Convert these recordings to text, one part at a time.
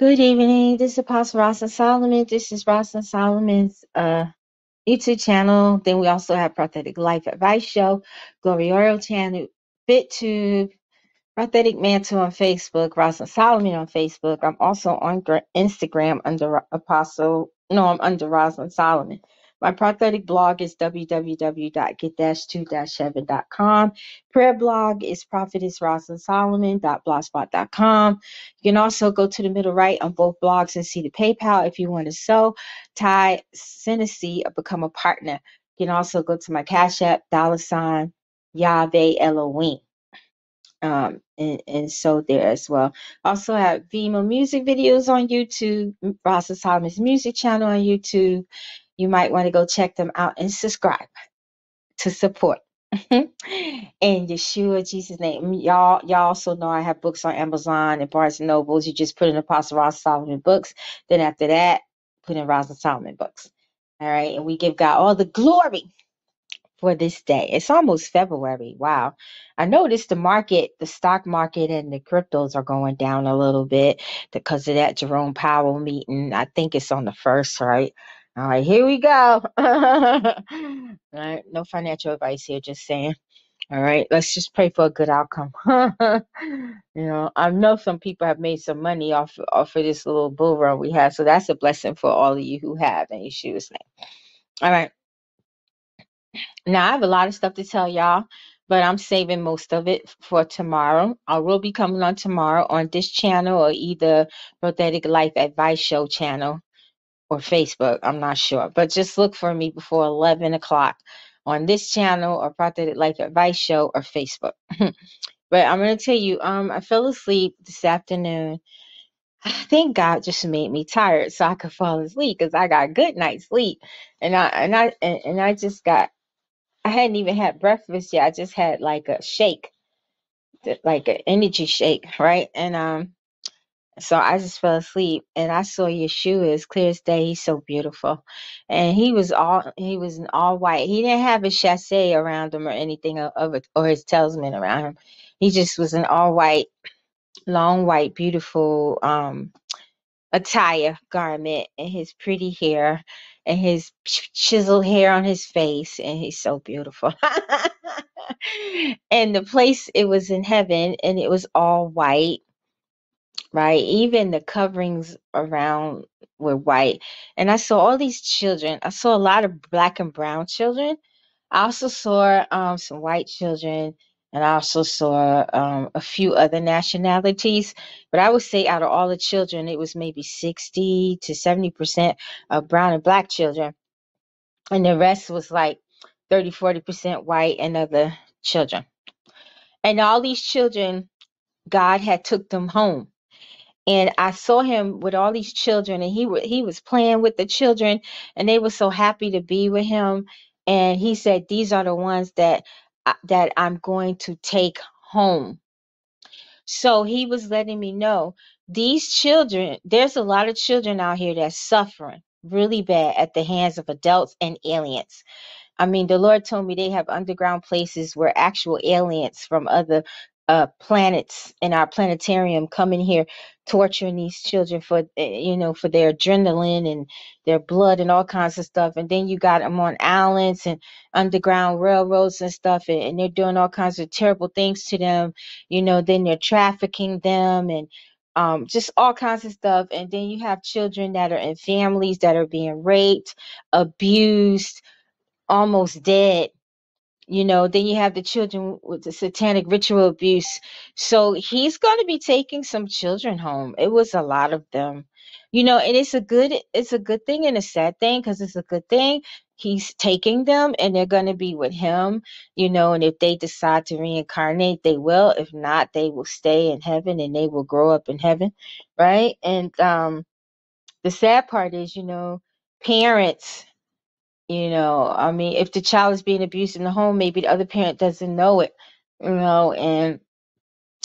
Good evening. This is Apostle Rosalind Solomon. This is Rosalind Solomon's uh, YouTube channel. Then we also have Prophetic Life Advice Show, Glory Oil channel, BitTube, Prophetic Mantle on Facebook, Rosalind Solomon on Facebook. I'm also on Instagram under Apostle, no, I'm under Rosalind Solomon. My prophetic blog is www.get-to-heaven.com. Prayer blog is prophetessrosalindsolomon.blogspot.com. You can also go to the middle right on both blogs and see the PayPal if you want to a seed, or become a partner. You can also go to my Cash App, dollar sign, Yahuah Elohim um, and, and so there as well. Also have Vimo music videos on YouTube, Rosalind Solomon's music channel on YouTube. You might want to go check them out and subscribe to support. In Yeshua Jesus' name, y'all, y'all also know I have books on Amazon and Barnes and Nobles. You just put in Apostle Rosalind Solomon books. Then after that, put in Rosalind Solomon books. All right, and we give God all the glory for this day. It's almost February. Wow. I noticed the market, the stock market and the cryptos are going down a little bit because of that Jerome Powell meeting. I think it's on the first, right? All right, here we go. All right, no financial advice here, just saying. All right, let's just pray for a good outcome. you know, I know some people have made some money off off of this little bull run we had, so that's a blessing for all of you who have in Yeshua's name. All right. Now, I have a lot of stuff to tell y'all, but I'm saving most of it for tomorrow. I will be coming on tomorrow on this channel or either Prophetic Life Advice Show channel or Facebook. I'm not sure, but just look for me before 11 o'clock on this channel or Prophetic Life Advice Show or Facebook. but I'm going to tell you, um, I fell asleep this afternoon. I think God just made me tired so I could fall asleep because I got good night's sleep, and I and I and, and I just got I hadn't even had breakfast yet. I just had like a shake, like an energy shake, right? And um, so I just fell asleep, and I saw Yeshua as clear as day. He's so beautiful, and he was all he was in all white. He didn't have his chasse around him or anything of, of it, or his talisman around him. He just was an all white, long white, beautiful um attire garment and his pretty hair and his ch- chiseled hair on his face and he's so beautiful and the place it was in heaven and it was all white right? Even the coverings around were white. And i saw all these children i saw a lot of black and brown children. I also saw um, some white children, and I also saw um, a few other nationalities. But I would say out of all the children, it was maybe 60 to 70% of brown and black children, and the rest was like 30, 40% white and other children. And all these children, God had took them home and I saw him with all these children, and he he was playing with the children, and they were so happy to be with him. And he said, "These are the ones that I- that I'm going to take home." So he was letting me know these children. There's a lot of children out here that's suffering really bad at the hands of adults and aliens I mean, the Lord told me they have underground places where actual aliens from other uh, planets in our planetarium coming here torturing these children for uh, you know for their adrenaline and their blood and all kinds of stuff. And then you got them on islands and underground railroads and stuff and, and they're doing all kinds of terrible things to them you know then they're trafficking them and um, just all kinds of stuff. And then you have children that are in families that are being raped abused almost dead you know then you have the children with the satanic ritual abuse. So he's going to be taking some children home. It was a lot of them. You know and it's a good it's a good thing and a sad thing because it's a good thing. He's taking them and they're going to be with him you know and if they decide to reincarnate they will. If not they will stay in heaven and they will grow up in heaven right? And um the sad part is you know parents you know, I mean, if the child is being abused in the home, maybe the other parent doesn't know it, you know, and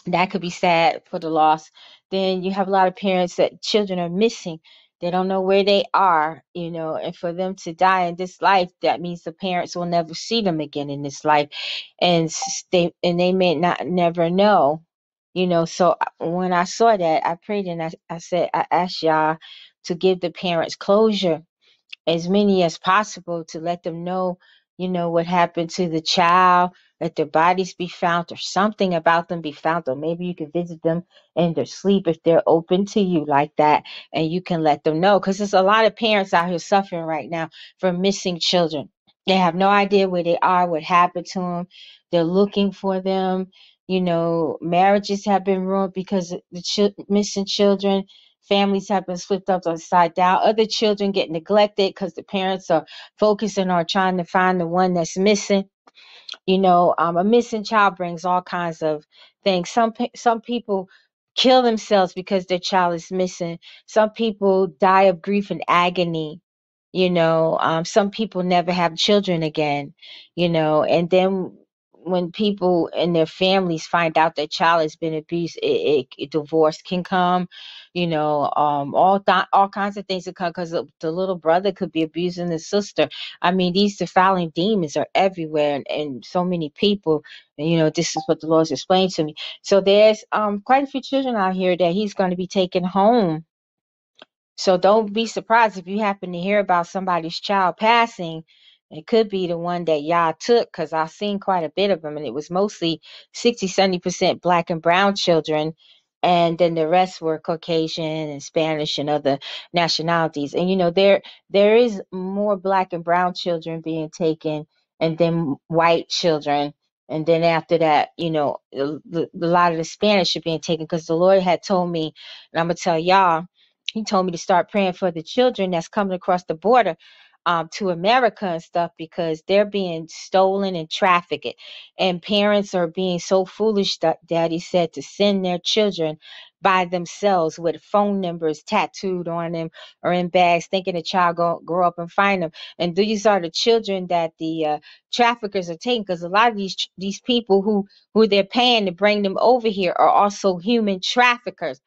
that could be sad for the loss. Then you have a lot of parents that children are missing. They don't know where they are, you know, and for them to die in this life, that means the parents will never see them again in this life, and they and they may not never know, You know, so uh, when I saw that, I prayed and I, I said, I asked y'all to give the parents closure as many as possible to let them know, you know, what happened to the child, let their bodies be found or something about them be found, or maybe you can visit them in their sleep if they're open to you like that, and you can let them know. Because there's a lot of parents out here suffering right now from missing children. They have no idea where they are, what happened to them. They're looking for them. You know, marriages have been ruined because of the missing children Families have been flipped upside down. Other children get neglected because the parents are focusing on trying to find the one that's missing. You know um, a missing child brings all kinds of things. Some some people kill themselves because their child is missing. Some people die of grief and agony you know um, some people never have children again you know and then when people and their families find out their child has been abused it, it, it- divorce can come you know um all th- all kinds of things can come because the, the little brother could be abusing the sister I mean, these defiling demons are everywhere, and, and so many people. And, you know, this is what the Lord's explained to me. So there's um quite a few children out here that He's going to be taking home so don't be surprised if you happen to hear about somebody's child passing. It could be the one that y'all took because I've seen quite a bit of them, and it was mostly 60, 70% black and brown children. And then the rest were Caucasian and Spanish and other nationalities. And you know, there there is more black and brown children being taken, and then white children. And then after that, you know, a, a lot of the Spanish are being taken because the Lord had told me, and I'm gonna tell y'all he told me to start praying for the children that's coming across the border um, to America and stuff because they're being stolen and trafficked. And parents are being so foolish that daddy said to send their children by themselves with phone numbers tattooed on them or in bags, thinking the child go grow up and find them. And these are the children that the uh, traffickers are taking because a lot of these these people who who they're paying to bring them over here are also human traffickers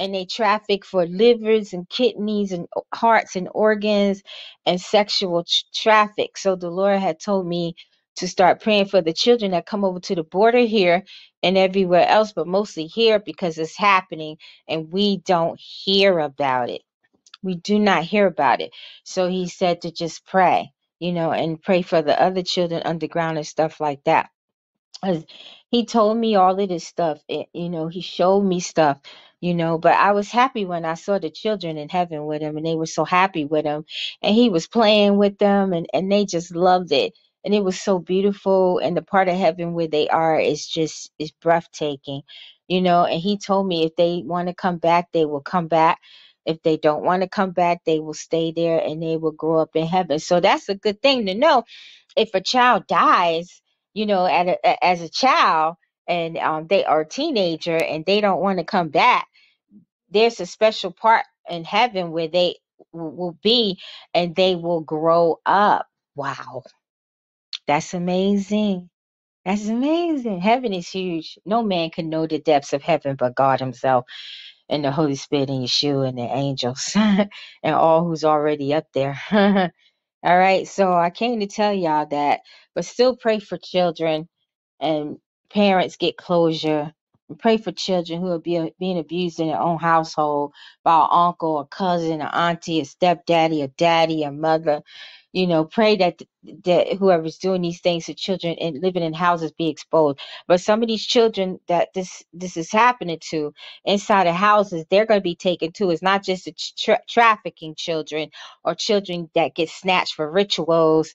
and they traffic for livers and kidneys and hearts and organs and sexual tr- traffic. So the Lord had told me to start praying for the children that come over to the border here and everywhere else, but mostly here because it's happening and we don't hear about it. We do not hear about it. So he said to just pray, you know, and pray for the other children underground and stuff like that he told me all of this stuff you know he showed me stuff you know but i was happy when i saw the children in heaven with him and they were so happy with him and he was playing with them and, and they just loved it and it was so beautiful and the part of heaven where they are is just is breathtaking you know and he told me if they want to come back they will come back. If they don't want to come back they will stay there and they will grow up in heaven. So that's a good thing to know. If a child dies, you know, at a, as a child and um, they are a teenager and they don't want to come back, there's a special part in heaven where they will be and they will grow up. Wow, that's amazing. That's amazing. Heaven is huge. No man can know the depths of heaven but God Himself and the Holy Spirit and Yeshua and the angels and all who's already up there. All right, so I came to tell y'all that, but still pray for children and parents get closure. And pray for children who are being, being abused in their own household by an uncle, a cousin, an auntie, a stepdaddy, a daddy, a mother. You know, pray that that whoever's doing these things to children and living in houses be exposed. But some of these children that this this is happening to inside of houses, they're going to be taken too. It's not just the tra- trafficking children or children that get snatched for rituals,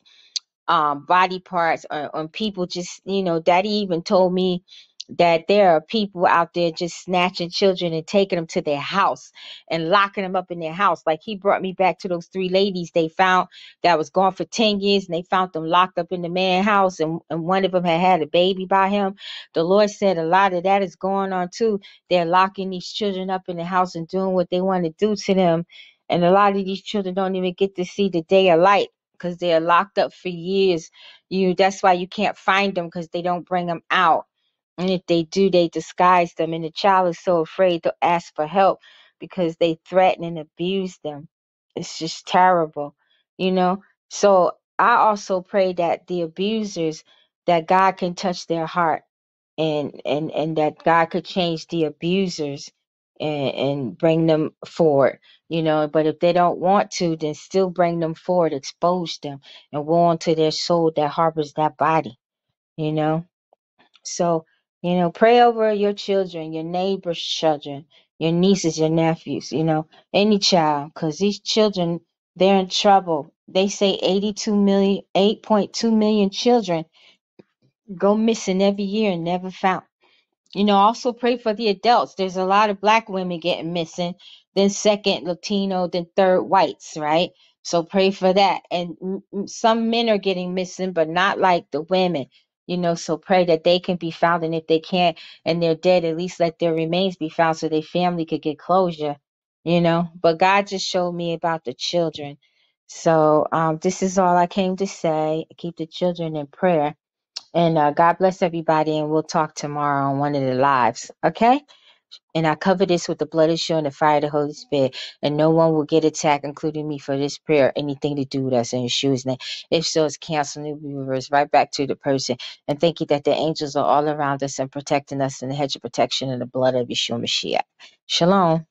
um, body parts, or, or people just, you know, daddy even told me that there are people out there just snatching children and taking them to their house and locking them up in their house. Like he brought me back to those three ladies they found that was gone for 10 years and they found them locked up in the man house and, and one of them had had a baby by him. The Lord said a lot of that is going on too. They're locking these children up in the house and doing what they want to do to them. And a lot of these children don't even get to see the day of light because they're locked up for years. You that's why you can't find them because they don't bring them out and if they do, they disguise them. And the child is so afraid to ask for help because they threaten and abuse them. It's just terrible, you know? So I also pray that the abusers, that God can touch their heart and and and that God could change the abusers and and bring them forward you know but if they don't want to then still bring them forward expose them and woe unto their soul that harbors that body you know so, you know, pray over your children, your neighbors' children, your nieces, your nephews, you know, any child, because these children, they're in trouble. They say 82 million, 8.2 million children go missing every year and never found. You know, also pray for the adults. There's a lot of black women getting missing, then second Latino, then third whites, right? So pray for that. And some men are getting missing, but not like the women. You know, so pray that they can be found. And if they can't and they're dead, at least let their remains be found so their family could get closure. You know, but God just showed me about the children. So um, this is all I came to say. Keep the children in prayer and uh, God bless everybody, and we'll talk tomorrow on one of the lives. Okay? And I cover this with the blood of Yeshua and the fire of the Holy Spirit, and no one will get attacked, including me, for this prayer, or anything to do with us in Yeshua's name. If so, it's canceled and be reversed right back to the person. And thank you that the angels are all around us and protecting us in the hedge of protection and the blood of Yeshua Mashiach. Shalom.